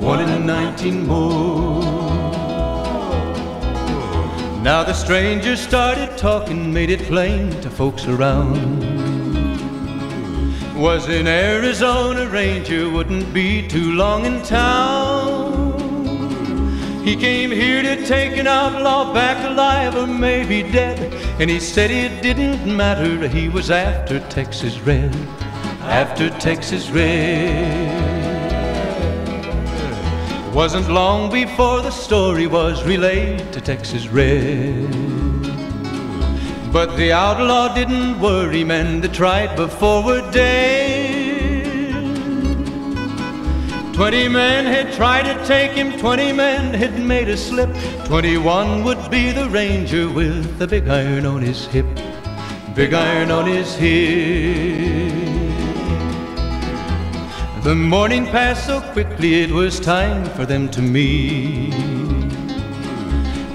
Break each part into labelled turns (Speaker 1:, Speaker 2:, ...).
Speaker 1: one in 19 more. Now the stranger started talking, made it plain to folks around. Was in Arizona Ranger, wouldn't be too long in town. He came here to take an outlaw back alive or maybe dead. And he said it didn't matter, he was after Texas Red. After Texas Red. Wasn't long before the story was relayed to Texas Red. But the outlaw didn't worry, men that tried before were dead. Twenty men had tried to take him, twenty men had made a slip. Twenty-one would be the ranger with the big iron on his hip. Big iron on his hip. The morning passed so quickly, it was time for them to meet.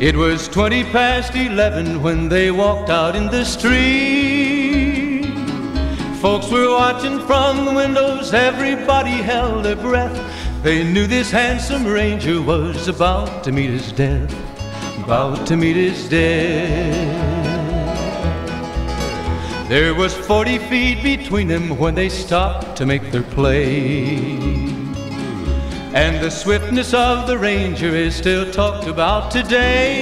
Speaker 1: It was twenty past eleven when they walked out in the street. Folks were watching from the windows, everybody held their breath. They knew this handsome ranger was about to meet his death, about to meet his death. There was 40 feet between them when they stopped to make their play. And the swiftness of the ranger is still talked about today.